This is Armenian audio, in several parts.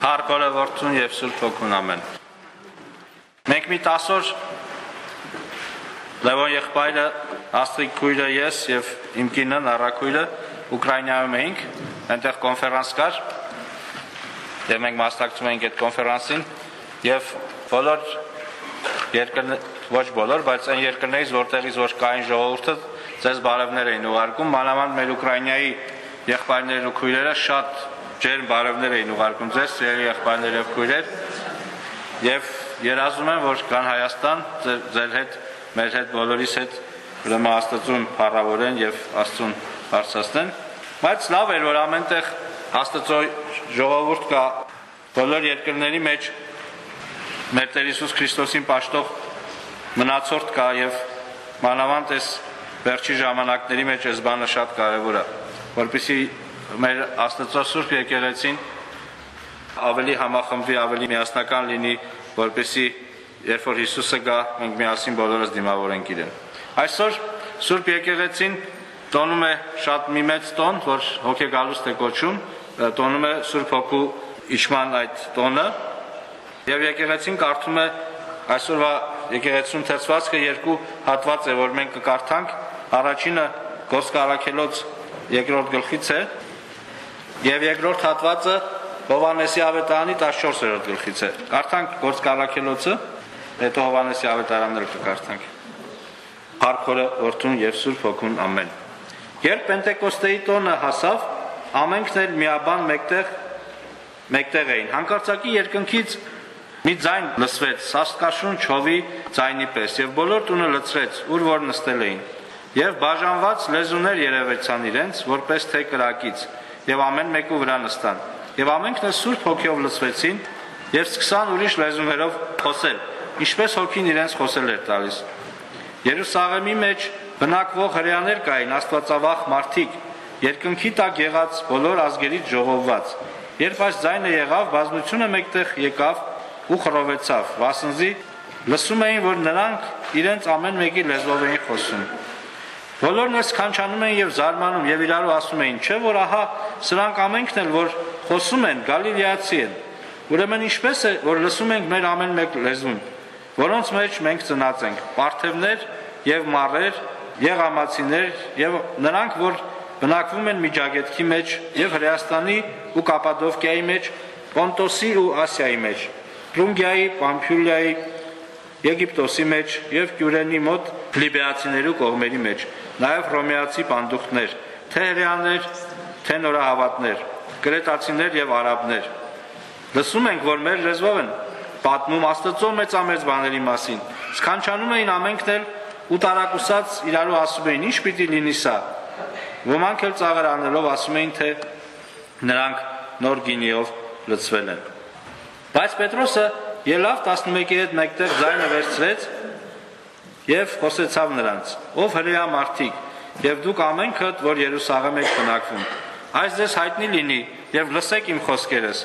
Որդուն եւ Սուրբ Հոգուն ամեն։ Մենք մի 10 օր Լևոն եղբայրը, Աստրիկ քույրը ես եւ իմ կինը Նարակույրը Ուկրաինայում էինք, այնտեղ կոնֆերանս կար եւ մենք մասնակցում էինք այդ կոնֆերանսին եւ բոլոր երկրներ ոչ բոլոր, բայց այն երկրներից, որտեղից որ կային ժողովուրդը, ձեզ բարևներ էին ուղարկում, մանավանդ մեր Ուկրաինայի եղբայրներն ու քույրերը շատ ջերմ բարևներ էին ուղարկում ձեզ, սիրելի եղբայրներ եւ քույրեր։ Եվ երազում եմ, որ կան Հայաստան ձեր, ձեր հետ, մեր հետ, բոլորիս հետ ուրեմն Աստծուն փառավորեն եւ Աստծուն բարձրացնեն։ Բայց լավ էր, որ ամենտեղ Աստծո ժողովուրդ կա բոլոր երկրների մեջ մեր Տեր Հիսուս Քրիստոսին պաշտող մնացորդ կա եւ մանավանդ այս վերջի ժամանակների մեջ այս բանը շատ կարեւոր է, որpիսի մեր Աստծո Սուրբ եկեղեցին ավելի համախմբվի, ավելի միասնական լինի, որպեսի երբ որ Հիսուսը գա, մենք միասին բոլորս դիմավորենք իրեն։ Այսօր Սուրբ եկեղեցին տոնում է շատ մի մեծ տոն, որ հոգեգալուստ է կոչում, տոնում է Սուրբ Հոգու իշխման այդ տոնը, եւ եկեղեցին կարդում է այսօրվա եկեղեցուն թերծվածքը երկու հատված է, որ մենք կկարդանք, առաջինը Գոսկարակելոց երկրորդ գլխից է, Եվ երկրորդ հատվածը Հովանեսի ավետարանի 14-րդ գլխից է։ Կարդանք Գործ Կարաքելոցը, հետո Հովանեսի ավետարանները կկարդանք։ Փառքորը Որդուն եւ Սուրբ Հոգուն ամեն։ Երբ Պենտեկոստեի տոնը հասավ, ամենքն էլ միաբան մեկտեղ մեկտեղ էին։ Հանկարծակի երկնքից մի ձայն լսվեց, սաստկաշուն չովի ձայնի պես, եւ բոլոր տունը լցրեց, ուր որ նստել էին։ Եվ բաժանված լեզուներ երևեցան իրենց, որպես թե կրակից, եւ ամեն մեկու վրա նստան։ Եվ ամենքն է Սուրբ Հոգիով լցվեցին եւ սկսան ուրիշ լեզուներով խոսել, ինչպես Հոգին իրենց խոսել էր տալիս։ Երուսաղեմի մեջ բնակվող հрьяաներ կային Աստվածավախ մարդիկ, երկնքի տակ եղած բոլոր ազգերից ժողովված։ Երբ այս ձայնը եղավ, բազմությունը մեկտեղ եկավ ու խռովեցավ։ Վասնզի լսում էին, որ նրանք իրենց ամեն մեկի լեզվով էին խոսում։ Բոլորն էլ սքանչանում էին եւ զարմանում եւ իրարու ասում էին, չէ՞ որ ահա սրանք ամենքն էլ որ խոսում են գալիլեացի են։ Ուրեմն ինչպես է, որ լսում ենք մեր ամեն մեկ լեզուն, որոնց մեջ մենք ծնած ենք, պարթևներ եւ մարեր, եղամացիներ եւ նրանք, որ բնակվում են Միջագետքի մեջ եւ Հրեաստանի ու Կապադովկիայի մեջ, Պոնտոսի ու Ասիայի մեջ, Պրունգիայի, Պամփյուլիայի, Եգիպտոսի մեջ եւ Կյուրենի մոտ լիբիացիներու կողմերի մեջ, նաև հռոմեացի բանդուղներ, թե հрьяաներ, թե նորահավատներ, գրետացիներ եւ արաբներ։ Լսում ենք, որ մեր լեզվով են պատմում Աստծո մեծամեծ բաների մասին։ Սքանչանում էին ամենքն էլ ու տարակուսած իրարու ասում էին, ինչ պիտի լինի սա։ Ոմանք էլ ծաղրանելով ասում էին, թե նրանք նոր գինիով լցվել են։ Բայց Պետրոսը ելավ 11-ի հետ մեկտեղ ձայնը վերցրեց եւ խոսեցավ նրանց. Ով հրեա մարդիկ եւ դուք ամենքդ, որ Երուսաղեմ եք բնակվում, այս ձեզ հայտնի լինի եւ լսեք իմ խոսքերս։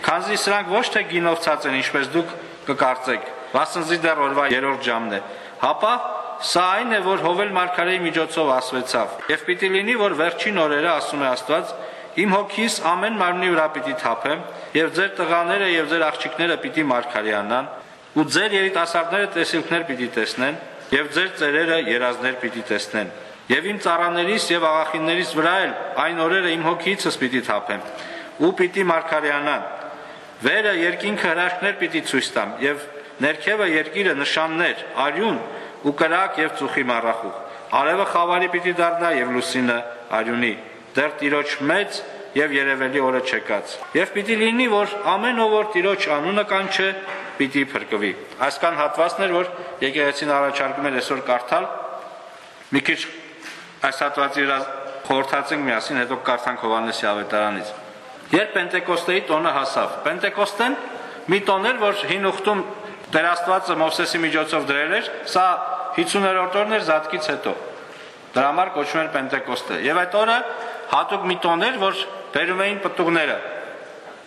Քանզի սրանք ոչ թե գինով ցած են, ինչպես դուք կկարծեք, վասնզի դեռ օրվա երրորդ ժամն է։ Հապա Սա այն է, որ Հովել Մարգարեի միջոցով ասվեցավ։ Եվ պիտի լինի, որ վերջին օրերը, ասում է Աստված, Իմ հոգիս ամեն մարմնի վրա պիտի թափեմ, եւ ձեր տղաները եւ ձեր աղջիկները պիտի մարգարյանան, ու ձեր երիտասարդները տեսիլքներ պիտի տեսնեն, եւ ձեր ծերերը երազներ պիտի տեսնեն։ Եվ իմ ծառաներիս եւ աղախիններիս վրա էլ այն օրերը իմ հոգիցս պիտի թափեմ, ու պիտի մարգարյանան։ Վերը երկինքը հրաշքներ պիտի ցույց տամ եւ ներքևը երկիրը նշաններ, արյուն ու կրակ եւ ծուխի մառախուղ։ Արևը խավարի պիտի դառնա եւ լուսինը արյունի դեռ Տիրոջ մեծ եւ երևելի օրը չեկած։ Եվ պիտի լինի, որ ամեն ով որ Տիրոջ անունը կանչե, պիտի փրկվի։ Այսքան հատվածներ, որ եկեղեցին առաջարկում է այսօր կարդալ, մի քիչ այս հատվածի վրա խորհրդացենք միասին, հետո կարդանք Հովանեսի ավետարանից։ Երբ Պենտեկոստեի տոնը հասավ, Պենտեկոստեն մի տոն էր, որ հին ուխտում Տեր Աստվածը Մովսեսի միջոցով դրել էր, սա 50-րդ օրն էր Զատկից հետո։ Դրա համար կոչվում էր Պենտեկոստե։ Եվ այդ օրը հատուկ մի տոն էր, որ բերում էին պտուղները։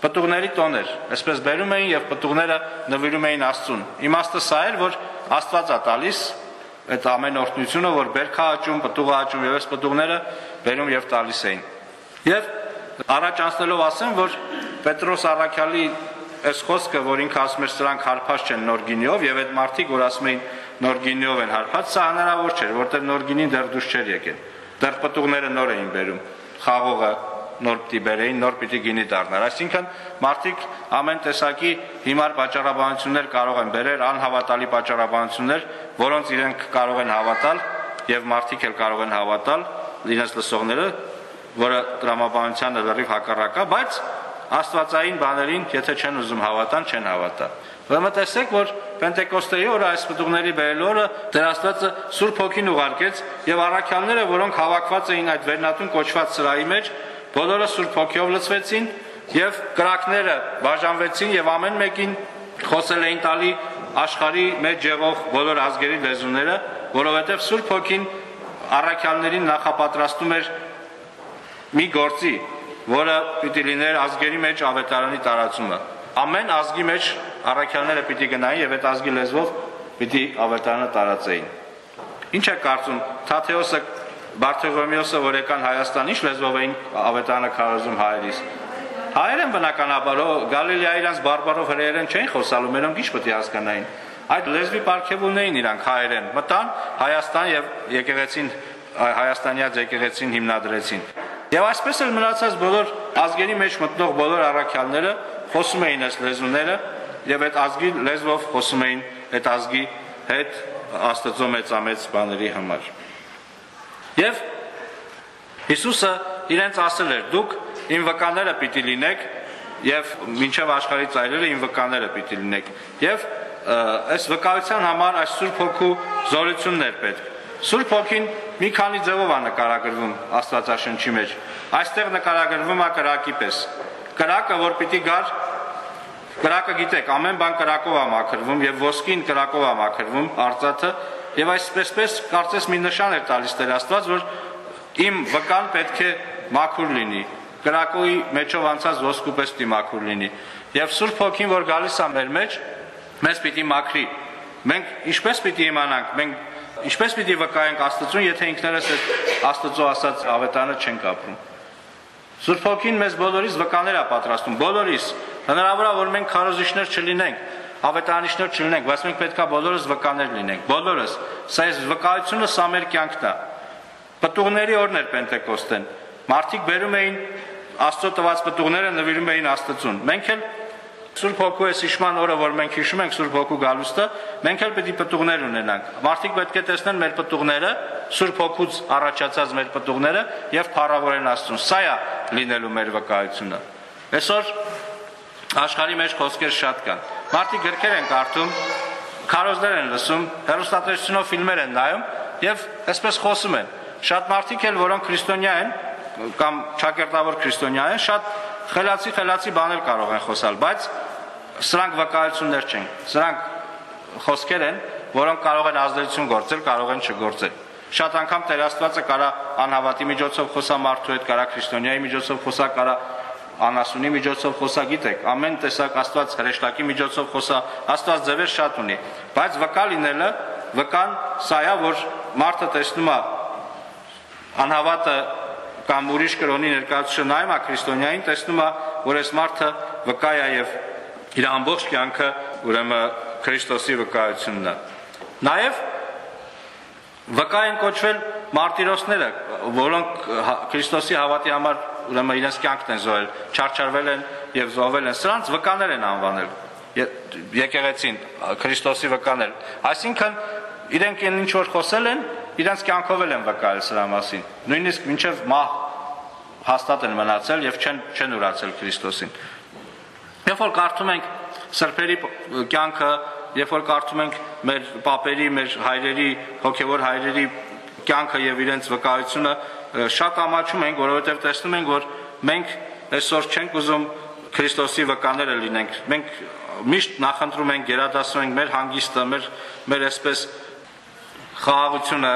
Պտուղների տոն էր։ Այսպես բերում էին եւ պտուղները նվիրում էին Աստծուն։ Իմաստը սա էր, որ Աստված է տալիս այդ ամեն օրհնությունը, որ բերքա աճում, պտուղը աճում եւ այս պտուղները բերում եւ տալիս էին։ Եվ առաջ անցնելով ասեմ, որ Պետրոս Արաքյալի այս խոսքը, որ ինքը ասում էր սրանք հարփած չեն նոր գինիով եւ այդ մարդիկ, որ ասում էին նոր գինիով են հարփած, սա հնարավոր չէր, որտեղ նոր գինին դեռ դուրս չէր եկել։ Դեռ պտուղները նոր էին բերում, խաղողը նոր պիտի բերեին, նոր պիտի գինի դառնար։ Այսինքն մարդիկ ամեն տեսակի հիմար պատճառաբանություններ կարող են բերել, անհավատալի պատճառաբանություններ, որոնց իրենք կարող են հավատալ եւ մարդիկ էլ կարող են հավատալ իրենց լսողները, որը տրամաբանությանը լրիվ հակառակա, բայց աստվածային բաներին, եթե չեն ուզում հավատան, չեն հավատա։ Ուրեմն տեսեք, որ Պենտեկոստեի օրը այս պտուղների բերելու օրը Տեր Աստվածը Սուրբ Հոգին ուղարկեց եւ առաքյալները, որոնք հավաքված էին այդ վերնատուն կոչված սրահի մեջ, բոլորը Սուրբ Հոգիով լցվեցին եւ կրակները բաժանվեցին եւ ամեն մեկին խոսել էին տալի աշխարի մեջ եղող բոլոր ազգերի լեզուները, որովհետեւ Սուրբ Հոգին առաքյալներին նախապատրաստում էր մի գործի, որը պիտի լիներ ազգերի մեջ ավետարանի տարածումը։ Ամեն ազգի մեջ առաքյալները պիտի գնային եւ այդ ազգի լեզվով պիտի ավետարանը տարածեին։ Ինչ է կարծում Թաթեոսը Բարթողոմեոսը որ եկան Հայաստան ինչ լեզվով էին ավետարանը քարոզում հայերիս։ Հայերեն բնականաբար Գալիլեայի իրանց բարբարով հրեերեն չէին խոսալու, մերոնք ինչ պետք է հասկանային։ Այդ լեզվի պարգևուն էին իրանք հայերեն։ Մտան Հայաստան եւ եկեղեցին Հայաստանյաց եկեղեցին հիմնադրեցին։ Եվ այսպես էլ մնացած բոլոր ազգերի մեջ մտնող բոլոր առաքյալները խոսում էին այս լեզուները եւ այդ ազգի լեզվով խոսում էին այդ ազգի հետ Աստծո մեծամեծ բաների համար։ Եվ Հիսուսը իրենց ասել էր. դուք իմ վկաները պիտի լինեք եւ մինչեւ աշխարհի ծայրերը իմ վկաները պիտի լինեք։ Եվ այս վկայության համար այս Սուրբ Հոգու զորությունն էր պետք։ Սուրբ Հոգին մի քանի ձևով է նկարագրվում Աստվածաշնչի մեջ։ Այստեղ նկարագրվում է կրակի պես։ Կրակը, որ պիտի գար, կրակը գիտեք, ամեն բան կրակով է մաքրվում եւ ոսկին կրակով է մաքրվում, արծաթը, եւ այսպես կարծես մի նշան էր տալիս Տեր Աստված, որ իմ վկան պետք է մաքուր լինի կրակոյի մեջով անցած ոսկու պես պիտի մաքուր լինի։ Եվ Սուրբ Հոգին, որ գալիս է մեր մեջ, մեզ պիտի մաքրի։ Մենք ինչպես պիտի իմանանք, մենք Ինչպես պիտի վկայենք Աստծուն, եթե ինքներս այդ Աստծո ասած ավետարանը չենք ապրում։ Սուրբ Հոգին մեզ բոլորիս վկաներ է պատրաստում, բոլորիս։ Հնարավոր է որ մենք քարոզիչներ չլինենք, ավետարանիչներ չլինենք, բայց մենք պետքա բոլորս վկաներ լինենք, բոլորս։ Սա այս վկայությունը սա մեր կյանքն է։ Պտուղների օրն էր Պենտեկոստեն։ Մարդիկ բերում էին Աստծո տված պտուղները նվիրում էին Աստծուն։ Մենք էլ Սուրբ Հոգու է հիշման օրը, որ մենք հիշում ենք Սուրբ Հոգու գալուստը, մենք էլ պետք է պտուղներ ունենանք։ Մարդիկ պետք է տեսնեն մեր պտուղները, Սուրբ Հոգուց առաջացած մեր պտուղները եւ փառավորեն Աստծուն։ Սա է լինելու մեր վկայությունը։ Այսօր աշխարհի մեջ խոսքեր շատ կան։ Մարդիկ գրքեր են կարդում, քարոզներ են լսում, հեռուստատեսությունով ֆիլմեր են նայում եւ այսպես խոսում են։ Շատ մարդիկ էլ, որոնք քրիստոնյա են կամ ճակերտավոր քրիստոնյա են, շատ խելացի խելացի բաներ կարող են խոսալ, բայց սրանք վկայություններ չեն։ Սրանք խոսքեր են, որոնք կարող են ազդեցություն գործել, կարող են չգործել։ Շատ անգամ Տեր Աստվածը կարա անհավատի միջոցով խոսա մարդու հետ, կարա քրիստոնյայի միջոցով խոսա, կարա անասունի միջոցով խոսա, գիտեք, ամեն տեսակ Աստված հրեշտակի միջոցով խոսա, Աստված ձևեր շատ ունի, բայց վկա լինելը, վկան սա է, որ մարդը տեսնում է անհավատը կամ ուրիշ կրոնի ներկայացուցիչը նայում է քրիստոնյային, տեսնում է, որ այս մարդը վկա է եւ իր ամբողջ կյանքը ուրեմն Քրիստոսի վկայությունն է։ Նաեւ վկա են կոչվել մարտիրոսները, որոնք Քրիստոսի հավատի համար ուրեմն իրենց կյանքն են զոհել, չարչարվել են եւ զոհվել են։ Սրանց վկաներ են անվանել եկեղեցին Քրիստոսի վկաներ։ Այսինքն իրենք ինչ որ խոսել են, իրենց կյանքով էլ են վկայել սրա մասին։ Նույնիսկ մինչև մահ հաստատ են մնացել եւ չեն չեն ուրացել Քրիստոսին։ Երբ որ կարդում ենք սրբերի կյանքը, երբ որ կարդում ենք մեր papերի, մեր հայրերի, հոգեվոր հայրերի կյանքը եւ իրենց վկայությունը, շատ ամաչում ենք, որովհետեւ տեսնում ենք, որ մենք այսօր չենք ուզում Քրիստոսի վկաները լինենք։ Մենք միշտ նախընտրում ենք, գերադասում ենք մեր հանգիստը, մեր մեր այսպես խաղաղությունը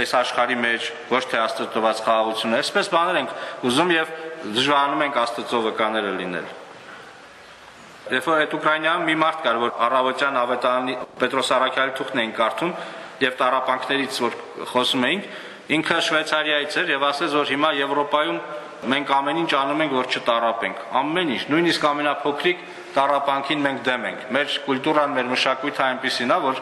այս աշխարհի մեջ, ոչ թե Աստծո տված խաղաղությունը։ Այսպես բաներ ենք ուզում եւ դժվարանում ենք Աստծո վկաները լինել։ Երբ որ այդ Ուկրաինայում մի մարդ կար, որ առավոտյան ավետարանի Պետրոս Արաքյալի թուղթն էին կարդում եւ տարապանքներից որ խոսում էինք, ինքը Շվեյցարիայից էր եւ ասեց, որ հիմա Եվրոպայում մենք ամեն ինչ անում ենք, որ չտարապենք։ Ամեն ինչ, նույնիսկ ամենափոքրիկ տարապանքին մենք դեմ ենք։ Մեր կուլտուրան, մեր մշակույթը այնպեսին է, որ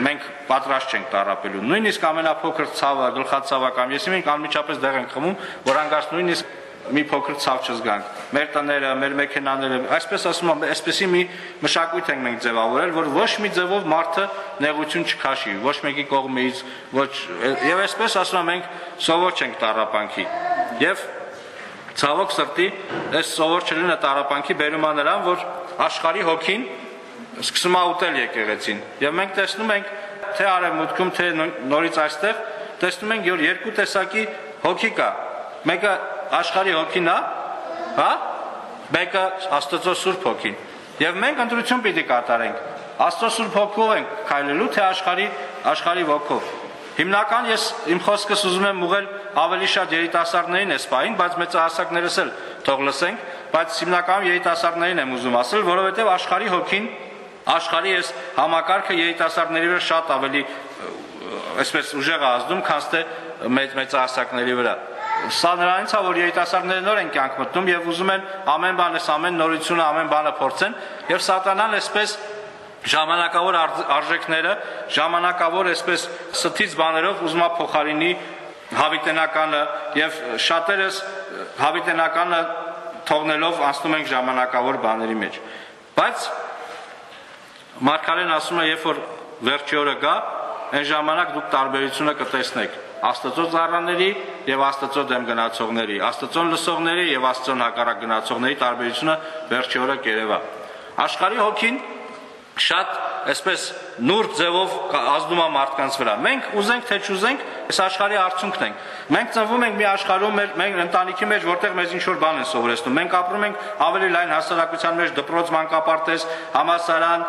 մենք պատրաստ չենք տարապելու։ Նույնիսկ ամենափոքր ցավը, գլխացավը կամ եսի մենք անմիջապես դեղ ենք խմում, որ անգամ նույնիսկ մի փոքր ցավ չզգանք։ Մեր տները, մեր մեքենաները, այսպես ասում եմ, այսպեսի մի մշակույթ ենք մենք ձևավորել, որ ոչ մի ձևով մարդը նեղություն չքաշի, ոչ մեկի կողմից, ոչ եւ այսպես ասում եմ, մենք սովոր չենք տարապանքի։ Եվ ցավոք սրտի, այս սովոր չլինը տարապանքի բերում է նրան, որ աշխարհի հոգին սկսում է ուտել եկեղեցին։ Եվ մենք տեսնում ենք թե արևմուտքում, թե նորից այստեղ տեսնում ենք, որ երկու տեսակի հոգի կա։ Մեկը աշխարհի հոգին է, հա? Մեկը Աստծո Սուրբ հոգին։ Եվ մենք ընտրություն պիտի կատարենք։ Աստծո Սուրբ հոգով ենք քայլելու, թե աշխարհի աշխարհի ոգով։ Հիմնական ես իմ խոսքս ուզում եմ ուղղել ավելի շատ երիտասարդներին այս պահին, բայց մեծահասակներս էլ թող լսենք, բայց հիմնականում երիտասարդներին եմ ուզում ասել, որովհետև աշխարհի հոգին աշխարհի այս համակարգը երիտասարդների վրա շատ ավելի այսպես ուժեղ ազդում, քան թե մեծ մեծահասակների վրա սա նրանից է որ երիտասարդները նոր են կյանք մտնում եւ ուզում են ամեն բանս ամեն նորությունը ամեն բանը փորձեն եւ սատանան այսպես ժամանակավոր արժեքները ժամանակավոր այսպես սթից բաներով ուզում է փոխարինի հավիտենականը եւ շատերս հավիտենականը թողնելով անցնում ենք ժամանակավոր բաների մեջ բայց Մարգարեն ասում է երբ որ վերջի օրը գա այն ժամանակ դուք տարբերությունը կտեսնեք Աստծո ծառաների եւ Աստծո դեմ գնացողների, Աստծոն լսողների եւ Աստծոն հակառակ գնացողների տարբերությունը վերջի օրը կերևա։ Աշխարհի հոգին շատ այսպես նուրբ ձևով ազդում է մարդկանց վրա։ Մենք ուզենք թե չուզենք, այս աշխարհի արդյունքն ենք։ Մենք ծնվում ենք մի աշխարհում, մեր մենք ընտանիքի մեջ, որտեղ մեզ ինչ որ բան են սովորեցնում։ Մենք ապրում ենք ավելի լայն հասարակության մեջ, դպրոց, մանկապարտեզ, համասարան,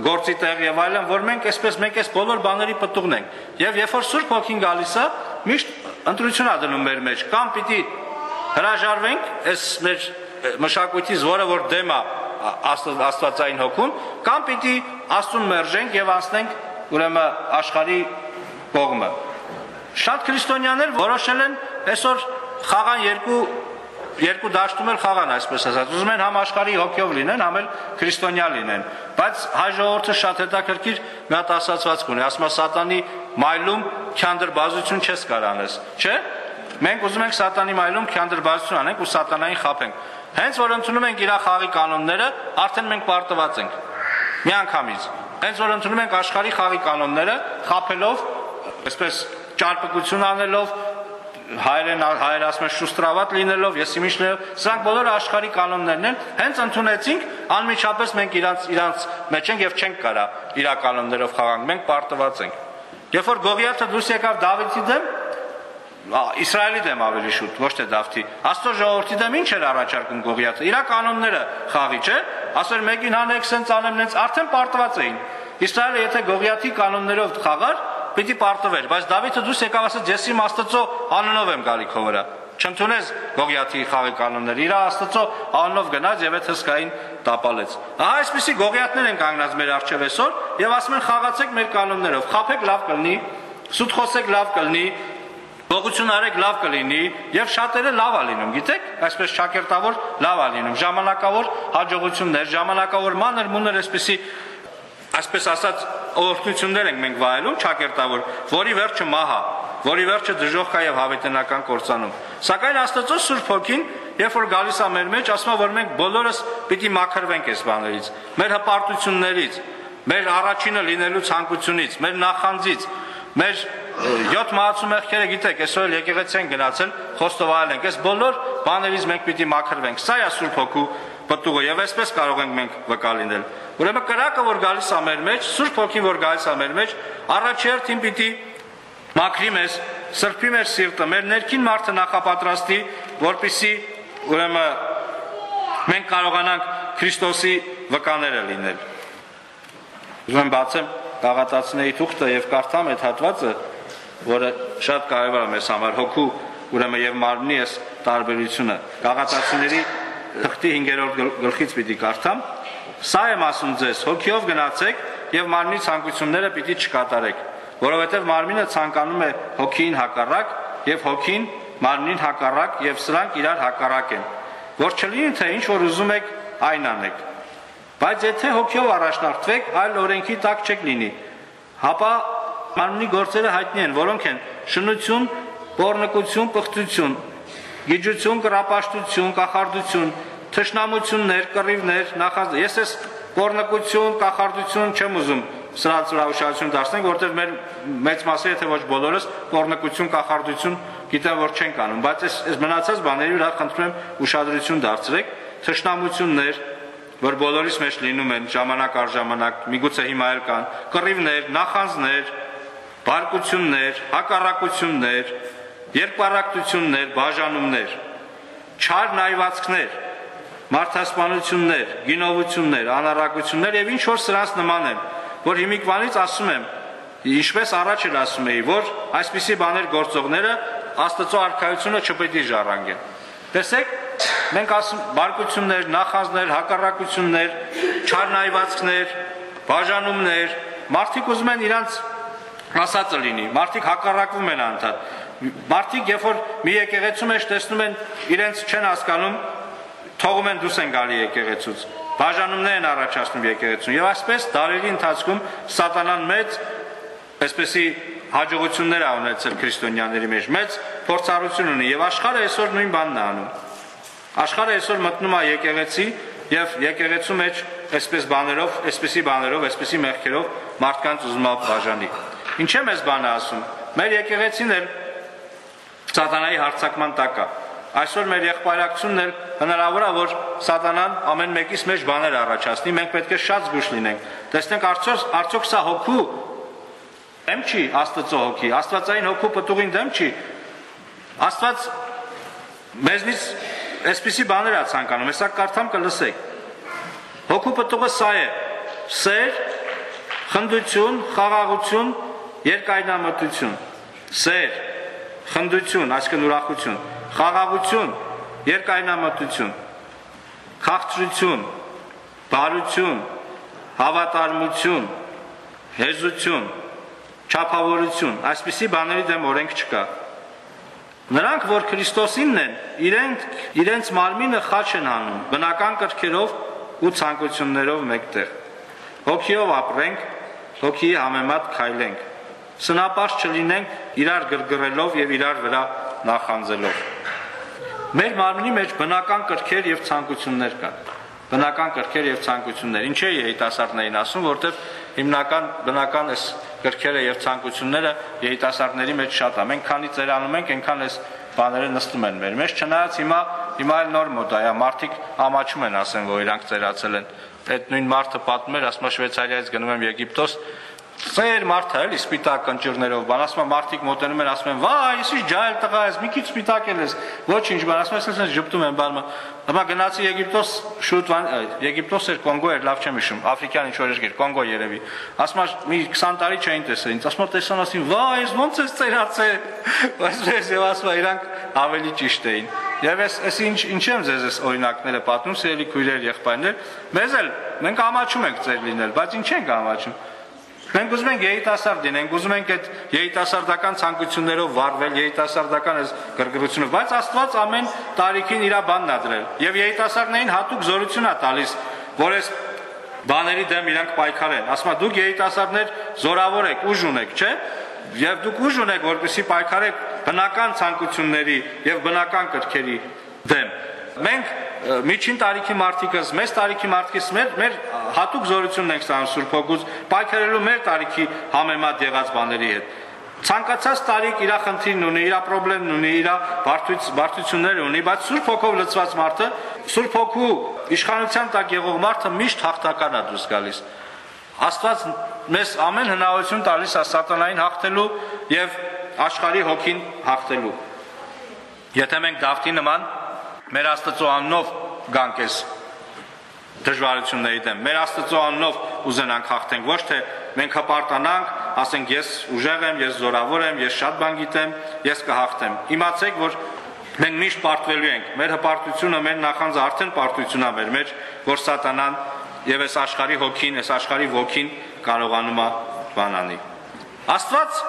գործի տեղ եւ այլն, որ մենք այսպես մենք այս բոլոր բաների պտուղն ենք։ Եվ երբ որ Սուրբ Հոգին գալիս է, միշտ ընտրություն ա դնում մեր մեջ։ Կամ պիտի հրաժարվենք այս մեր մշակույթից, որը որ դեմ է աստվածային հոգուն, կամ պիտի աստուն մերժենք եւ անցնենք ուրեմն աշխարհի կողմը։ Շատ քրիստոնյաներ որոշել են այսօր խաղան երկու երկու դաշտում էլ խաղան, այսպես ասած։ Ուզում են համ աշխարհի հոգյով լինեն, համ էլ քրիստոնյա լինեն։ Բայց հայ ժողովուրդը շատ հետաքրքիր մի հատ ասացվածք ունի, ասում է սատանի մայլում քանդրբազություն չես կարանես, չէ՞։ Մենք ուզում ենք սատանի մայլում քանդրբազություն անենք ու սատանային խափենք։ Հենց որ ընդունում ենք իր խաղի կանոնները, արդեն մենք պարտված ենք։ Միանգամից։ Հենց որ ընդունում ենք աշխարհի խաղի կանոնները, խափելով, այսպես ճարպկություն անելով, հայերեն հայեր ասում են շուստրավատ լինելով, եսիմիշներով, սրանք բոլորը աշխարհի կանոններն են, հենց ընդունեցինք, անմիջապես մենք իրանց իրանց մեջ ենք եւ չենք կարա իր կանոններով խաղանք, մենք պարտված ենք։ Երբ որ Գողիաթը դուրս եկավ Դավիթի դեմ, Իսրայելի դեմ ավելի շուտ, ոչ թե Դավթի։ Աստծո ժողովրդի դեմ ինչ էր առաջարկում Գողիաթը։ Իրա կանոնները խաղի, չէ՞։ Ասեր մեկին հանեք, սենց անեմ, նենց արդեն պարտված էին։ Իսրայելը եթե Գողիաթի կանոններով խաղար, պիտի պարտվեր, բայց Դավիթը դուս եկավ ասեց, ես իմ Աստծո անունով եմ գալի քո վրա։ Չընդունես Գողիաթի խաղի կանոնները։ Իր Աստծո անունով գնաց եւ այդ հսկային տապալեց։ Ահա այսպեսի Գողիաթներ են կանգնած մեր առջև այսօր եւ ասում են խաղացեք մեր կանոններով։ Խափեք լավ կլինի, սուտ խոսեք լավ կլինի, Բողություն արեք լավ կլինի եւ շատերը լավ է լինում, գիտեք, այսպես շակերտավոր լավ է լինում, ժամանակավոր հաջողություններ, ժամանակավոր մանր մուներ այսպեսի այսպես ասած օրհնություններ ենք մենք վայելում ճակերտավոր, որի վերջը մահա, որի վերջը դժոխք է եւ հավիտենական կործանում։ Սակայն Աստծո Սուրբ Հոգին, երբ որ գալիս է մեր մեջ, ասում է, որ մենք բոլորս պիտի մաքրվենք այս բաներից, մեր հպարտություններից, մեր առաջինը լինելու ցանկությունից, մեր նախանձից, մեր 7 մահացու մեղքերը գիտեք, այսօր էլ եկեղեցի են գնացել, խոստովանել ենք։ Այս բոլոր բաներից մենք պիտի մաքրվենք։ Սա է Սուրբ Հոգու պտուղը եւ այսպես կարող ենք մենք վկալինել։ Ուրեմն կրակը, որ գալիս է մեր մեջ, Սուրբ Հոգին, որ գալիս է մեր մեջ, առաջերտին պիտի մաքրի մեզ, սրբի մեր սիրտը, մեր ներքին մարդը նախապատրաստի, որպիսի ուրեմն մենք կարողանանք Քրիստոսի վկաները լինել։ Ուզում եմ բացեմ գաղատացիների թուղթը եւ կարդամ այդ հատվածը, որը շատ կարևոր է մեզ համար հոգու ուրեմն եւ մարմնի այս տարբերությունը գաղատացիների թղթի 5-րդ գլխից պիտի կարդամ. Սա եմ ասում ձեզ հոգիով գնացեք եւ մարմնի ցանկությունները պիտի չկատարեք որովհետեւ մարմինը ցանկանում է հոգին հակառակ եւ հոգին մարմնին հակառակ եւ սրանք իրար հակառակ են։ Որ չլինի թե ինչ որ ուզում եք այն անեք։ Բայց եթե հոգյով առաջնորդվեք, այլ օրենքի տակ չեք լինի, հապա մարմնի գործերը հայտնի են, որոնք են շնություն, բորնկություն, պղծություն, գիջություն, կրապաշտություն, կախարդություն, թշնամություններ, կռիվներ, նախազ ես ես բորնկություն, կախարդություն չեմ ուզում սրանց վրա ուշադրություն դարձնենք, որտեղ մեր մեծ մասը, եթե ոչ բոլորս, բորնկություն, կախարդություն գիտեն, որ չեն կանում, բայց այս այս մնացած բաների վրա խնդրում եմ ուշադրություն դարձրեք, թշնամություններ, որ բոլորիս մեջ լինում են ժամանակ առ ժամանակ, միգուցե հիմա էլ կան, կռիվներ, նախանձներ, բարկություններ, հակառակություններ, երկպարակտություններ, բաժանումներ, չար նայվածքներ, մարդասպանություններ, գինովություններ, անառակություններ եւ ինչ որ սրանց նման են, որ հիմիկվանից ասում եմ, ինչպես առաջ էլ ասում էի, որ այսպիսի բաներ գործողները Աստծո արքայությունը չպետք է ժառանգեն։ Տեսեք, մենք ասում բարկություններ, նախանձներ, հակառակություններ, չարնայվածքներ, բաժանումներ, մարդիկ ուզում են իրանց ասածը լինի, մարդիկ հակառակվում են անդադ։ Մարդիկ, երբ որ մի եկեղեցու մեջ տեսնում են իրենց չեն հասկանում, թողում են դուրս են գալի եկեղեցուց։ Բաժանումներ են առաջացնում եկեղեցուն եւ այսպես դարերի ընթացքում սատանան մեծ այսպեսի հաջողություններ ա ունեցել քրիստոնյաների մեջ, մեծ փորձառություն ունի եւ աշխարհը այսօր նույն բանն է անում։ Աշխարհը այսօր մտնում է եկեղեցի եւ եկեղեցու մեջ այսպես բաներով, այսպեսի բաներով, այսպեսի մեղքերով մարդկանց ուզում է բաժանի։ Ինչ եմ այս բանը ասում։ Մեր եկեղեցին էլ սատանայի հարցակման տակ է։ Այսօր մեր եղբայրակցությունն էլ հնարավոր է որ սատանան ամեն մեկից մեջ բաներ առաջացնի, մենք պետք է շատ զգուշ լինենք։ Տեսնենք արդյոք արդյոք սա հոգու դեմ չի Աստծո հոգի, Աստվածային հոգու պտուղին դեմ չի։ Աստված մեզնից այսպիսի բաներ է ցանկանում, հեսա կարդամ կլսեք։ Հոգու պտուղը սա է. սեր, խնդություն, խաղաղություն, երկայնամտություն։ Սեր, խնդություն, այսինքն ուրախություն, խաղաղություն, երկայնամտություն, խաղաղություն, բարություն, հավատարմություն, հեզություն, չափավորություն, այսպիսի բաների դեմ օրենք չկա։ Նրանք, որ Քրիստոսինն են, իրենք իրենց մարմինը խաչ են անում, բնական կրքերով ու ցանկություններով մեկտեղ։ Հոգիով ապրենք, հոգիի համեմատ քայլենք։ Սնապաշ չլինենք իրար գրգռելով եւ իրար վրա նախանձելով։ Մեր մարմնի մեջ բնական կրքեր եւ ցանկություններ կան։ Բնական կրքեր եւ ցանկություններ։ Ինչ է երիտասարդներին ասում, որովհետեւ հիմնական բնական այս կրքերը եւ ցանկությունները երիտասարդների մեջ շատ է։ Մենք քանի ծերանում ենք, այնքան այս բաները նստում են մեր մեջ, չնայած հիմա հիմա էլ նոր մոդ է, մարդիկ ամաչում են ասեն, որ իրանք ծերացել են։ Այդ նույն մարդը պատմում էր, ասում է Շվեյցարիայից գնում եմ Եգիպտոս, Ծեր մարդը էլի սպիտակ ընջիրներով, բան ասում է մարդիկ մոտենում են, ասում են՝ «Վայ, ես ինչ ջահել տղա ես, մի քիչ սպիտակ ես»։ Ոչինչ, բան ասում ես, ասես ճպտում են բանը։ Հիմա գնացի Եգիպտոս, շուտ Եգիպտոս էր, Կոնգո էր, լավ չեմ հիշում, Աֆրիկյան ինչ որ երկիր, Կոնգո երևի։ Ասում է՝ մի 20 տարի չէին տեսել ինձ։ Ասում է՝ տեսան ասին՝ «Վայ, ես ո՞նց ես ծերացել»։ Բայց ես եւ ասում իրանք ավելի ճիշտ էին։ Եվ ես ես ինչ ինչ եմ ձեզ այս օրինակները պատմում, սիրելի քույրեր, եղբայրներ, մեզ էլ մենք ամաչում ենք ծեր լինել, բայց ինչ ենք ամաչում։ Մենք ուզում ենք երիտասարդ լինենք, ուզում ենք այդ երիտասարդական ցանկություններով վառվել, երիտասարդական այս գրգռությունը, բայց Աստված ամեն տարիքին իր բանն ա դրել։ Եվ երիտասարդներին հատուկ զորություն ա տալիս, որ այս բաների դեմ իրանք պայքարեն։ Ասում է դուք երիտասարդներ զորավոր եք, ուժ ունեք, չէ՞։ Եվ դուք ուժ ունեք, որպեսզի պայքարեք բնական ցանկությունների եւ բնական կրքերի դեմ։ Մենք միջին տարիքի մարդիկս, մեծ տարիքի մարդիկս մեր մեր հատուկ զորությունն ենք ստանում Սուրբ Հոգուց, պայքարելու մեր տարիքի համեմատ եղած բաների հետ։ Ցանկացած տարիք իր խնդիրն ունի, իր խնդիրն ունի, իր բարդություններ ունի, բայց Սուրբ Հոգով լցված մարդը, Սուրբ Հոգու իշխանության տակ եղող մարդը միշտ հաղթական է դուրս գալիս։ Աստված մեզ ամեն հնարավորություն տալիս է սատանային հաղթելու եւ աշխարհի հոգին հաղթելու։ Եթե մենք Դավթի նման մեր Աստծո անունով գանք այս դժվարությունների դեմ։ Մեր Աստծո անունով ուզենանք հաղթենք, ոչ թե մենք հպարտանանք, ասենք ես ուժեղ եմ, ես զորավոր եմ, ես շատ բան գիտեմ, ես կհաղթեմ։ Իմացեք, որ մենք միշտ պարտվելու ենք։ Մեր հպարտությունը, մեր նախանձը արդեն պարտություն է մեր մեջ, որ սատանան եւ այս աշխարհի հոգին, այս աշխարհի ոգին կարողանում է բանանի։ Աստված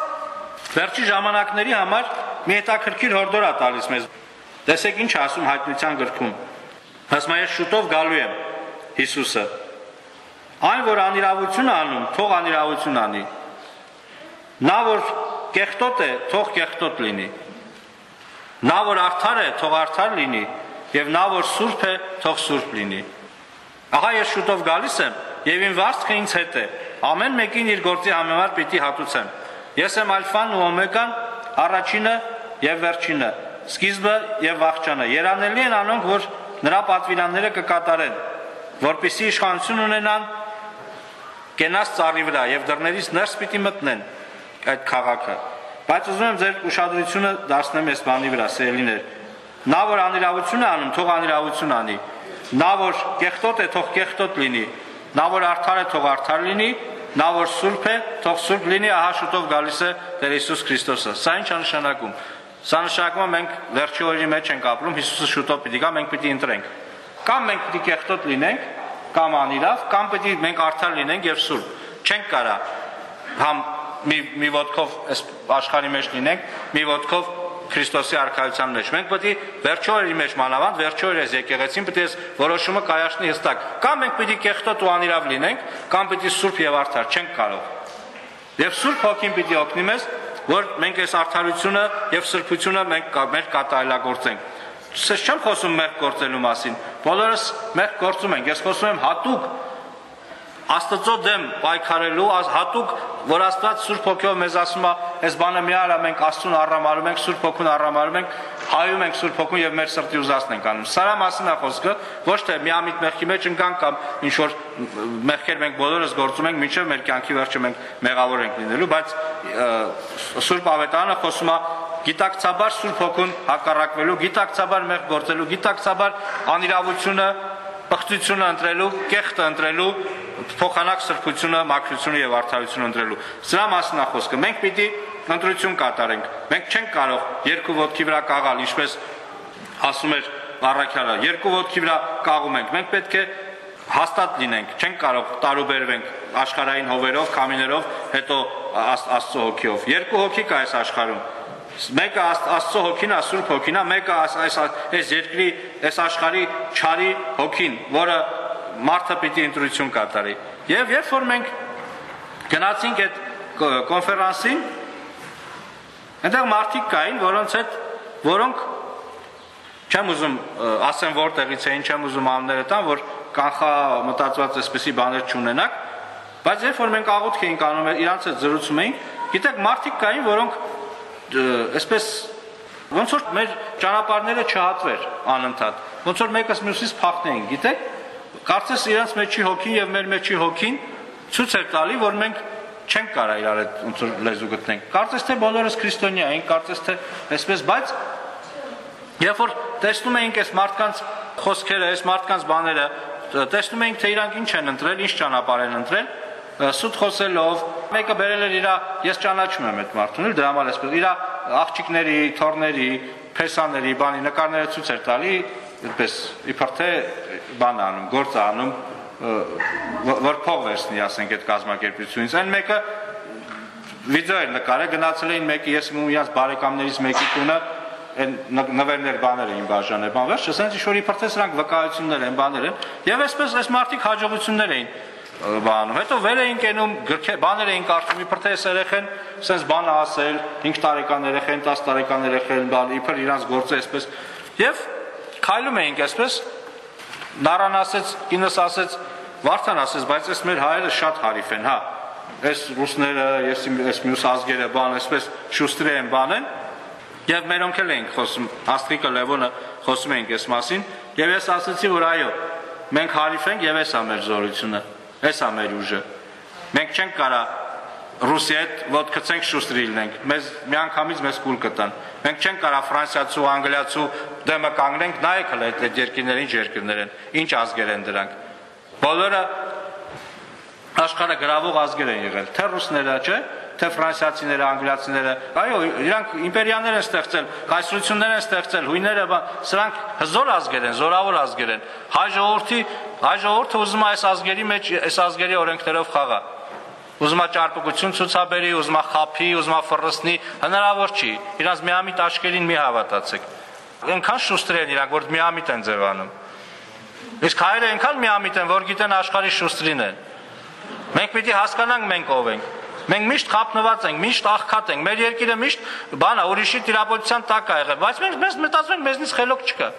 վերջի ժամանակների համար մի հետաքրքիր հորդոր է տալիս մեզ։ Տեսեք ինչ ասում հայտնության գրքում։ Ասում է շուտով գալու եմ Հիսուսը։ Այն որ անիրավություն անում, թող անիրավություն անի։ Նա որ կեղտոտ է, թող կեղտոտ լինի։ Նա որ արդար է, թող արդար լինի, եւ նա որ սուրբ է, թող սուրբ լինի։ Ահա ես շուտով գալիս եմ, եւ իմ վարձքը ինձ հետ է։ Ամեն մեկին իր գործի համեմատ պիտի հատուցեմ։ Ես եմ ալֆան ու օմեգան, առաջինը եւ վերջինը, սկիզբը եւ վախճանը։ Երանելի են անոնք, որ նրա պատվիրանները կկատարեն, որpիսի իշխանություն ունենան կենաց ծառի վրա եւ դռներից ներս պիտի մտնեն այդ քաղաքը։ Բայց ուզում եմ ձեր ուշադրությունը դարձնեմ այս բանի վրա, սերելիներ։ Նա որ անիրավություն է անում, թող անիրավություն անի։ Նա որ կեղտոտ է, թող կեղտոտ լինի։ Նա որ արդար է, թող արդար լինի։ Նա որ սուրբ է, թող սուրբ լինի, ահա շուտով գալիս է Տեր Հիսուս Քրիստոսը։ Սա ինչ է նշանակում։ Սա նշանակում է մենք վերջի օրերի մեջ ենք ապրում, Հիսուսը շուտով պիտի գա, մենք պիտի ընտրենք։ Կամ մենք պիտի կեղտոտ լինենք, կամ անիրավ, կամ պիտի մենք արդար լինենք եւ սուրբ։ Չենք կարա համ մի մի ոդկով այս աշխարհի մեջ լինենք, մի ոդկով Քրիստոսի արքայության մեջ։ Մենք պետք է վերջո օրերի մեջ մանավանդ վերջո օրերս եկեղեցին պետք է որոշումը կայացնի հստակ։ Կամ մենք է կեղտոտ ու անիրավ լինենք, կամ է սուրբ եւ արդար չենք կարող։ Եվ սուրբ հոգին է օգնի մեզ, որ մենք այս արդարությունը եւ սրբությունը մենք մեր կատարելագործենք։ Ես չեմ խոսում մեր գործելու մասին։ Բոլորս մեր գործում ենք։ Ես խոսում եմ հատուկ Աստծո դեմ պայքարելու հատուկ որ Աստված Սուրբ Հոգով մեզ ասում է, այս բանը մի արա մենք Աստծուն առամարում ենք, Սուրբ Հոգուն առամարում ենք, հայում ենք Սուրբ Հոգուն եւ մեր սրտի ուզածն ենք անում։ Սրա մասին է խոսքը, ոչ թե միամիտ մեղքի մեջ ընկանք կամ ինչ որ մեղքեր մենք բոլորս գործում ենք, մինչև մեր կյանքի վերջը մենք մեղավոր ենք լինելու, բայց Սուրբ Ավետարանը խոսում է գիտակցաբար Սուրբ Հոգուն հակառակվելու, գիտակցաբար մեղ գործելու, գիտակցաբար անիրավությունը պղծությունը ընտրելու, կեղտը ընտրելու, փոխանակ սրբությունը, մաքրությունը եւ արդարությունը ընտրելու։ Սրա մասն է խոսքը։ Մենք պիտի ընտրություն կատարենք։ Մենք չենք կարող երկու ոտքի վրա կաղալ, ինչպես ասում էր Առաքյալը, երկու ոտքի վրա կաղում ենք։ Մենք պետք է հաստատ լինենք, չենք կարող տարուբերվենք աշխարհային հովերով, կամիներով, հետո Աստծո հոգիով։ Երկու հոգի կա այս աշխարհում մեկը Աստծո հոգին, Սուրբ հոգին է, մեկը այս այս երկրի, այս աշխարհի ճարի հոգին, որը մարդը պիտի ընտրություն կատարի։ Եվ երբ որ մենք գնացինք այդ կոնֆերանսին, այնտեղ մարդիկ կային, որոնց հետ որոնք չեմ ուզում ասեմ որտեղից էին, չեմ ուզում անունները տան, որ կանխա մտածված այսպեսի բաներ չունենակ, բայց երբ որ մենք աղոթք էինք անում, իրանց հետ զրուցում էինք, գիտեք, մարդիկ կային, որոնք այսպես ոնց որ մեր ճանապարհները չհատվեր անընդհատ ոնց որ մեկս մյուսից փախնեին գիտեք կարծես իրancs մեջի հոգին եւ մեր մեջի հոգին ցույց էր տալի որ մենք չենք կարա իրար հետ ոնց որ լեզու գտնենք կարծես թե բոլորս քրիստոնյա ենք կարծես թե այսպես բայց երբ որ տեսնում էինք այս մարդկանց խոսքերը այս մարդկանց բաները տեսնում էինք թե իրանք ինչ են ընտրել ինչ ճանապարհ են ընտրել սուտ խոսելով մեկը բերել էր իր ես ճանաչում եմ այդ մարդուն դրա համար էսպես իր աղջիկների, թորների, փեսաների, բանի նկարները ցույց էր տալի այդպես իբր թե բան անում, գործ անում որ փող վերցնի, ասենք այդ կազմակերպությունից։ Այն մեկը վիդեո էր նկարել, գնացել էին մեկի ես ու իրանց բարեկամներից մեկի տունը այն նվերներ բաներ էին բաժանել, բան վերջ, ասենց ինչ որ իբր թե սրանք վկայություններ են, բաներ են, եւ այսպես այս մարդիկ հաջողություններ էին բանում։ Հետո վեր էին կենում, գրքեր, բաներ էին կարդում, իբր թե այս երեխեն sense բան ասել, 5 տարեկան երեխեն, 10 տարեկան երեխեն, բան, իբր իրանց գործը այսպես։ Եվ քայլում էինք այսպես, Նարան ասեց, ինս ասեց, Վարդան ասեց, բայց այս մեր հայերը շատ հարիվ են, հա։ Այս ռուսները, ես այս մյուս ազգերը բան, այսպես շուստրի են բանեն։ Եվ մերոնք էլ էինք խոսում, Աստրիկը Լևոնը խոսում էինք այս մասին, եւ ես ասացի, որ այո, մենք հարիվ ենք եւ էս է մեր զորությունը։ Էս է մեր ուժը։ Մենք չենք կարա Ռուսիա հետ ոտ գցենք շուստրի լինենք։ Մեզ միանգամից մեզ կուլ կտան։ Մենք չենք կարա ֆրանսիացու, անգլիացու դեմը կանգնենք, նայեք հələ այդ երկրները ինչ երկրներ են, ինչ ազգեր են դրանք։ Բոլորը աշխարհը գրավող ազգեր են եղել, թե ռուսները, չէ՞, թե ֆրանսիացիները, անգլիացիները, այո, իրանք իմպերիաներ են ստեղծել, կայսրություններ են ստեղծել, հույները, սրանք հզոր ազգեր են, զորավոր ազգեր են։ Հայ ժողովրդի, հայ ժողովուրդը ուզում է այս ազգերի մեջ, այս ազգերի օրենքներով խաղա։ ուզում է ճարպկություն ցուցաբերի, ուզում է խափի, ուզում է ֆռսնի, հնարավոր չի։ Իրանց միամիտ աշկերին մի հավատացեք։ Այնքան շուստր են իրանք, որ միամիտ են ձևանում։ Իսկ հայերը այնքան միամիտ են, որ գիտեն աշխարհի շուստրին են։ Մենք պիտի հասկանանք մենք ով ենք։ Մենք միշտ խափնված ենք, միշտ աղքատ ենք։ Մեր երկիրը միշտ բանա ուրիշի տիրապետության տակ է եղել, բայց մենք մեզ մտածում ենք մեզնից խելոք չկա։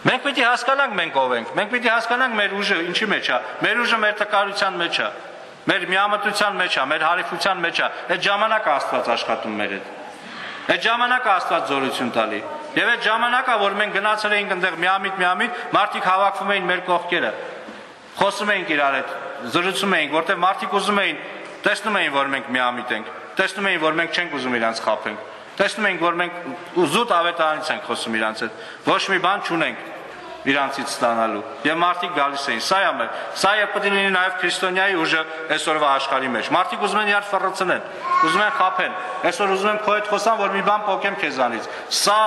Մենք պիտի հասկանանք մենք ով ենք։ Մենք պիտի հասկանանք մեր ուժը ինչի մեջ է։ Մեր ուժը մեր տկարության մեջ է։ Մեր միամտության մեջ է, մեր հարիֆության մեջ է։ Այդ ժամանակը Աստված աշխատում մեր հետ։ Այդ ժամանակը Աստված զորություն տալի։ Եվ այդ ժամանակը, որ մենք գնացել էինք այնտեղ միամիտ միամիտ, մարդիկ հավաքվում էին մեր կողքերը։ Խոսում էինք իրար հետ, զրուցում էինք, որտեղ մարդիկ ուզում էին, տեսնում էին, որ մենք միամիտ ենք, տեսնում էին, որ մենք չենք ուզում իրանց խափենք։ Տեսնում ենք, որ մենք ուզուտ ավետարանից ենք խոսում իրանց հետ։ Ոչ մի բան չունենք իրանցից ստանալու։ Եվ մարդիկ գալիս էին։ Սա է, սա է պետք է լինի նաև քրիստոնյայի ուժը այսօրվա աշխարհի մեջ։ Մարդիկ ուզում են իրար ֆռծնեն, ուզում են խափեն։ Այսօր ուզում եմ քո հետ խոսամ, որ մի բան փոկեմ քեզանից։ Սա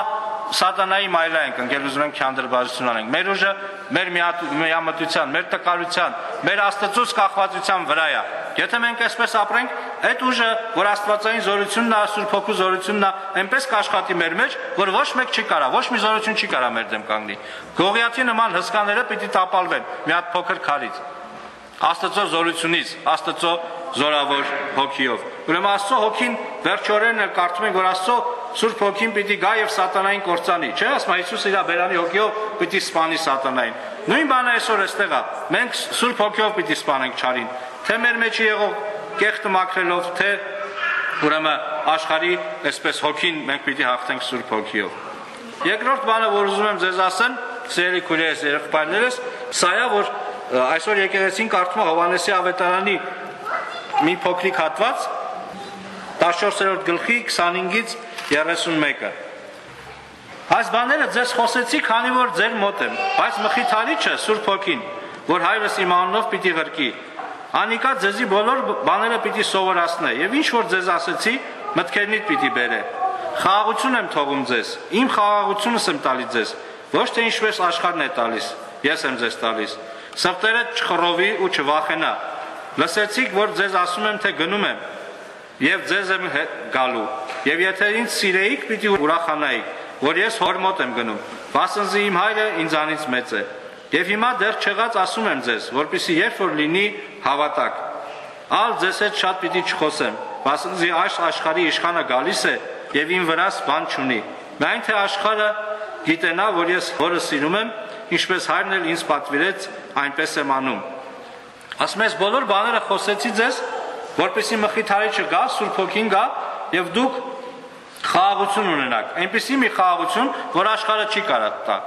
սատանայի մայլա ենք ընկել ուզում ենք քանդրբազություն անենք։ Մեր ուժը մեր միամտության, մեր տկարության, մեր աստծոց կախվածության վրա է։ Եթե մենք այսպես ապրենք, այդ ուժը, որ աստվածային զորությունն է, Սուրբ Հոգու զորությունն է, այնպես կաշխատի մեր մեջ, որ ոչ մեկ չի կարա, ոչ մի զորություն չի կարա մեր դեմ կանգնի։ Գողիաթի նման հսկաները պիտի տապալվեն մի հատ փոքր քարից։ Աստծո զորությունից, Աստծո զորավոր հոգիով։ Ուրեմն Աստծո հոգին վերջորեն էլ կարծում ենք, որ Աստծո Սուրբ Հոգին պիտի գա եւ սատանային կործանի, չէ՞, ասում է Հիսուսը իր բերանի հոգիով պիտի սպանի սատանային։ Նույն բանը այսօր էստեղ է։ Մենք Սուրբ Հոգիով պիտի սպանենք ճարին, թե մեր մեջ եղող կեղտ մաքրելով, թե ուրեմն աշխարի այսպես հոգին մենք պիտի հաղթենք Սուրբ Հոգիով։ Երկրորդ բանը, որ ուզում եմ ձեզ ասեմ, սիրելի քույրերս, երեխաներս, սա է, որ այսօր եկեղեցին կարդում է Հովանեսի ավետարանի մի փոքրիկ հատված 14-րդ գլխի 25-ից 31-ը։ Այս բաները ձեզ խոսեցի, քանի որ ձեր մոտ եմ, բայց մխիթարիչը Սուրբ Հոգին, որ հայրս իմ անունով պիտի ղրկի։ Անիկա ձեզի բոլոր բաները պիտի սովորացնե, եւ ինչ որ ձեզ ասեցի, մտքերնիդ պիտի բերե։ Խաղաղություն եմ թողում ձեզ, իմ խաղաղությունս եմ տալի ձեզ, ոչ թե ինչպես աշխարհն է տալիս, ես եմ ձեզ տալիս։ Սրտերը չխռովի ու չվախենա։ Լսեցիք, որ ձեզ ասում եմ, թե գնում եմ, եւ ձեզ եմ գալու։ Եվ եթե ինձ սիրեիք, պիտի ուրախանայիք, որ ես հոր մոտ եմ գնում։ Վասնզի իմ հայրը ինձանից մեծ է։ Եվ հիմա դեռ չեղած ասում եմ ձեզ, որpիսի երբ որ լինի հավատակ։ Ալ ձեզ հետ շատ պիտի չխոսեմ, վասնզի այս աշխարհի իշխանը գալիս է եւ ին վրաս բան չունի։ Միայն թե աշխարհը գիտենա, որ ես հորը սիրում եմ, ինչպես հայրն էլ ինձ պատվիրեց, այնպես եմ անում։ Ասում ես բոլոր բաները խոսեցի ձեզ, որպեսի մխիթարիչը գա, Սուրբ Հոգին գա եւ դուք խաղաղություն ունենաք։ Այնպեսի մի խաղաղություն, որ աշխարհը չի կարա տա։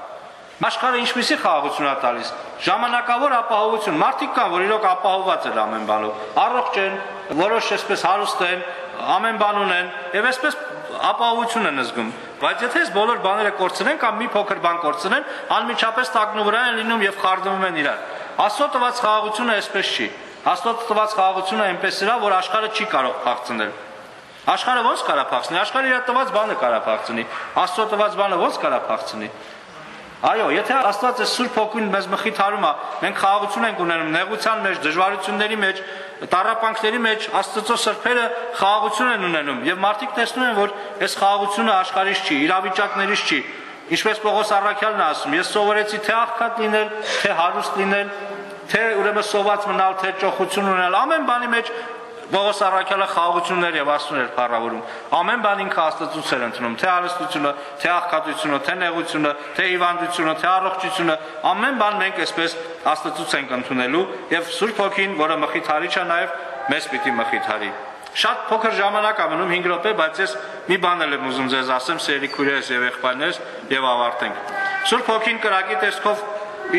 Աշխարհը ինչպեսի խաղաղություն է տալիս։ Ժամանակավոր ապահովություն։ Մարդիկ կան, որ իրոք ապահովված են ամեն բանով։ Առողջ են, որոշ էսպես հարուստ են, ամեն բան ունեն եւ էսպես ապահովություն են զգում։ Բայց եթե այս բոլոր բաները կորցնեն կամ մի փոքր բան կորցնեն, անմիջապես տակնու վրա են լինում եւ խարդվում են իրար։ Աստծո տված խաղաղությունը այսպես չի։ Աստծո տված խաղաղությունը այնպես է, որ աշխարհը չի կարող փախցնել։ Աշխարհը ո՞նց կարա փախցնի։ Աշխարհը իր տված բանը կարա փախցնի։ Աստծո տված բանը ո՞նց կարա փախցնի։ Այո, եթե Աստված է Սուրբ Հոգին մեզ մխիթարում է, մենք խաղաղություն ենք ունենում նեղության մեջ, դժվարությունների մեջ, տարապանքների մեջ, Աստծո սրբերը խաղաղություն են ունենում եւ մարդիկ տեսնում են, որ այս խաղաղությունը աշխարհից չի, իրավիճակներից չի։ Ինչպես Պողոս Առաքյալն ասում, ես սովորեցի թե աղքատ լինել, թե հարուստ լինել, թե ուրեմն սոված մնալ, թե ճոխություն ունենալ, ամեն բանի մեջ Պողոս Առաքյալը խաղաղություններ եւ աստուներ փառավորում։ Ամեն բան ինքը Աստծուց էր ընդունում, թե արստությունը, թե աղքատությունը, թե նեղությունը, թե հիվանդությունը, թե առողջությունը, ամեն բան մենք այսպես Աստծուց ենք ընդունելու եւ Սուրբ Հոգին, որը մխիթարիչ է նաեւ մեզ պիտի մխիթարի։ Շատ փոքր ժամանակ է մնում 5 րոպե, բայց ես մի բան եմ ուզում ձեզ ասեմ, սերի քույրերս եւ եղբայրներս, եւ ավարտենք։ Սուրբ Հոգին կրակի տեսքով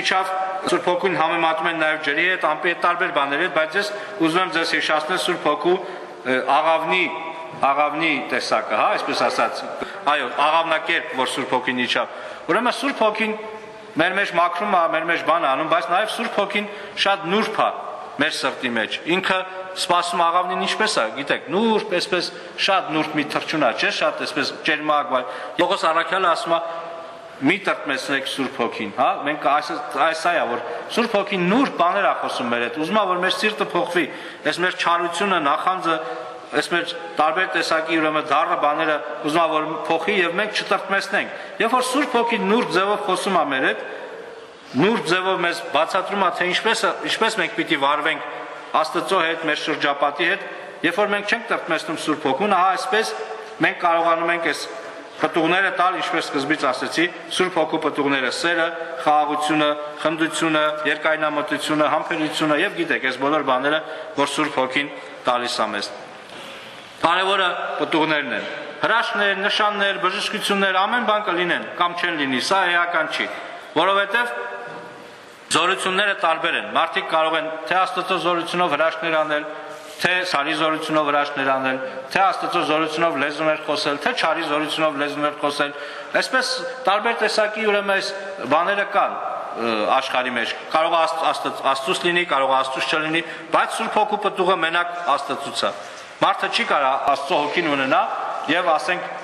իջավ Սուրբ Հոգուն համեմատում են նաև ջրի հետ, ամպի հետ տարբեր բաների հետ, բայց ես ուզում եմ ձեզ հիշեցնել Սուրբ Հոգու աղավնի աղավնի տեսակը, հա, այսպես ասած։ Այո, աղավնակերպ, որ Սուրբ Հոգին իջավ։ Ուրեմն Սուրբ Հոգին մեր մեջ մաքրում է, մեր մեջ բան անում, բայց նաև Սուրբ Հոգին շատ նուրբ է մեր սրտի մեջ։ Ինքը սпасում աղավնին ինչպես է, գիտեք, նուրբ, այսպես շատ նուրբ մի թրջունա, չէ՞, շատ այսպես ջերմագվայ։ Ողոս Արաքյալը ասում է մի տրտմեցնեք Սուրբ Հոգին, հա? Մենք այս այս այա որ Սուրբ Հոգին նուրբ բաներ է խոսում մեր հետ։ Ուզում է որ մեր սիրտը փոխվի, այս մեր չարությունը, նախանձը, այս մեր տարբեր տեսակի ուրեմն դառը բաները ուզում է որ փոխի եւ մենք չտրտմեցնենք։ Երբ որ Սուրբ Հոգին նուրբ ձևով խոսում է մեր հետ, նուրբ ձևով մեզ բացատրում ա թե ինչպես ինչպես մենք պիտի վարվենք Աստծո հետ, մեր շրջապատի հետ, երբ որ մենք չենք տրտմեցնում Սուրբ Հոգուն, ահա այսպես մենք կարողանում ենք այս Պտուղները տալ, ինչպես սկզբից ասացի, Սուրբ Հոգու պտուղները՝ սերը, խաղաղությունը, խնդությունը, երկայնամտությունը, համբերությունը եւ գիտեք, այս բոլոր բաները, որ Սուրբ Հոգին տալիս է մեզ։ Կարևորը պտուղներն են։ Հրաշքներ, նշաններ, բժշկություններ, ամեն բան կլինեն կամ չեն լինի, սա էական չի, որովհետեւ զորությունները տարբեր են։ Մարդիկ կարող են թե Աստծո զորությունով հրաշքներ անել, թե սարի զորությունով հրաշքներ անել, թե աստծո զորությունով լեզուներ խոսել, թե չարի զորությունով լեզուներ խոսել։ Այսպես տարբեր տեսակի ուրեմն այս բաները կան աշխարհի մեջ։ Կարող է աստծուց լինի, կարող է աստծուց չլինի, բայց Սուրբ Հոգու պտուղը մենակ աստծուց է։ Մարդը չի կարա աստծո հոգին ունենա եւ ասենք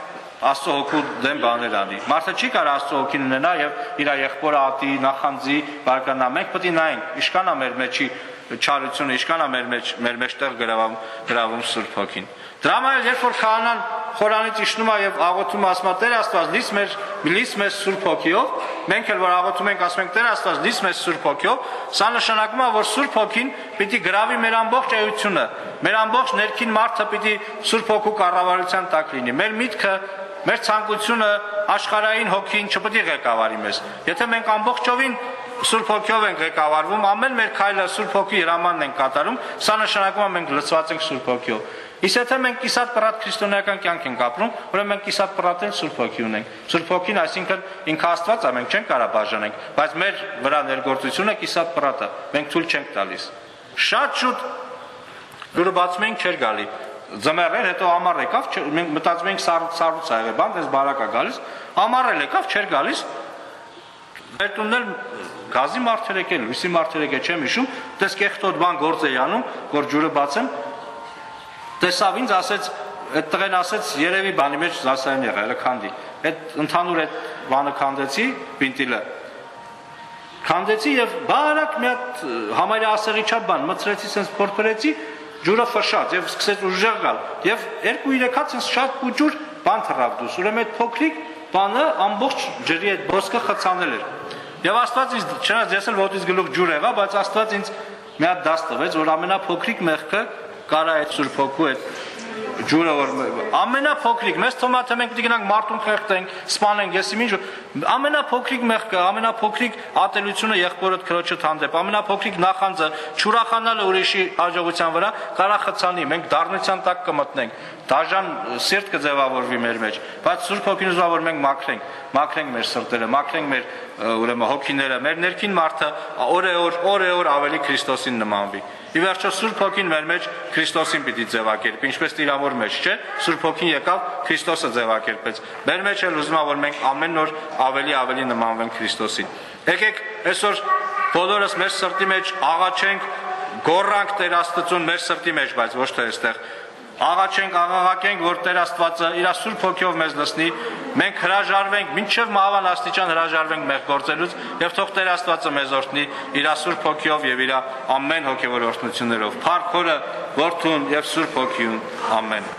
Աստծո հոգու դեմ բաներ անի։ Մարդը չի կարող Աստծո հոգին ունենա եւ իր եղբորը ատի, նախանձի, բարկանա։ Մենք պետք է նայենք, իշքան է մեր մեջի չարությունը իշքան է մեր մեջ մեր մեջտեղ գրավում գրավում Սուրբ Հոգին։ Դրա համար երբ որ քահանան խորանից իջնում է եւ աղոթում ասում է Տեր Աստված լից մեր լից մեզ Սուրբ Հոգիով, մենք էլ որ աղոթում ենք ասում ենք Տեր Աստված լից մեզ Սուրբ Հոգիով, սա նշանակում է որ Սուրբ Հոգին պիտի գրավի մեր ամբողջ էությունը, մեր ամբողջ ներքին մարդը պիտի Սուրբ Հոգու կառավարության տակ լինի։ Մեր միտքը Մեր ցանկությունը աշխարհային հոգին չպետք է ղեկավարի մեզ։ Եթե մենք ամբողջովին Սուրբ Հոգիով ենք ղեկավարվում, ամեն մեր քայլը Սուրբ Հոգի հրամանն ենք կատարում, սա նշանակում է մենք լծված ենք Սուրբ Հոգիով։ Իսկ եթե մենք կիսատ պրատ քրիստոնեական կյանք ենք ապրում, ուրեմն մենք կիսատ պրատ էլ Սուրբ Հոգի ունենք։ Սուրբ Հոգին, այսինքն ինքը Աստված է, մենք չենք կարող բաժանենք, բայց մեր վրա ներգործությունը կիսատ պրատ է։ Մենք թույլ չենք տալիս։ Շատ շուտ դուրը բացում ենք չեր գալի ձմեռեր, հետո ամառ եկավ, մենք մտածում ենք սառուց ա եղել, բան դες բարակա գալիս, ամառել եկավ, չէր գալիս։ Վերտուննել գազի մարտերեք է, լույսի մարտերեք է, չեմ հիշում, դες կեղտոտ բան գործ էի անում, որ ջուրը բացեմ։ Տեսավ ինձ ասեց, այդ տղեն ասեց, երևի բանի մեջ զասան եղել է քանդի։ Այդ ընդհանուր այդ բանը քանդեցի, պինտիլը։ Քանդեցի եւ բարակ մի հատ համարյա ասեղի չափ բան մծրեցի, sense փորփրեցի, ջուրը ֆշաց եւ սկսեց ուժեղ գալ։ Եվ 2-3 հատ sense շատ կուճուր բան թռավ դուրս։ Ուրեմն այդ փոքրիկ բանը ամբողջ ջրի այդ ոսկը խցանել էր։ Եվ Աստված ինձ չնայած ես էլ ոտից գլուխ ջուր եղա, բայց Աստված ինձ մի հատ դաս տվեց, որ ամենափոքրիկ մեղքը կարա այդ Սուրբ Հոգու այդ ջուրը որ ամենափոքրիկ մեզ թե մենք պիտի գնանք մարդուն խեղդենք, սպանենք, եսի ինչ ամենափոքրիկ մեղքը, ամենափոքրիկ ատելությունը եղբորդ քրոջը հանդեպ, ամենափոքրիկ նախանձը, ճուրախանալը ուրիշի հաջողության վրա կարա խցանի, մենք դառնության տակ կմտնենք, դաժան սիրտ կձևավորվի մեր մեջ, բայց Սուրբ Հոգին ուզում որ մենք մաքրենք, մաքրենք մեր սրտերը, մաքրենք մեր ուրեմն հոգիները, մեր ներքին մարդը օրեօր օրեօր ավելի Քրիստոսին նմանվի։ Ի վերջո Սուրբ Հոգին մեր մեջ Քրիստոսին պիտի ձևակերպի, ինչպես Տիրամոր մեջ, չէ՞։ Սուրբ Հոգին եկավ, Քրիստոսը ձևակերպեց։ Մեր մեջ էլ ուզում որ մենք ամեն օր ավելի ավելի նմանվենք Քրիստոսին։ Եկեք այսօր բոլորս մեր սրտի մեջ աղաչենք, գոռանք Տեր Աստծուն մեր սրտի մեջ, բայց ոչ թե այստեղ աղաչենք, աղաղակենք, որ Տեր Աստվածը իր Սուրբ Հոգիով մեզ լցնի, մենք հրաժարվենք, մինչև մահվան աստիճան հրաժարվենք մեր գործելուց եւ թող Տեր Աստվածը մեզ օրհնի իր Սուրբ Հոգիով եւ իր ամեն հոգեվոր օրհնություններով։ Փառք Հորը, Որդուն եւ Սուրբ Հոգիուն։ Ամեն։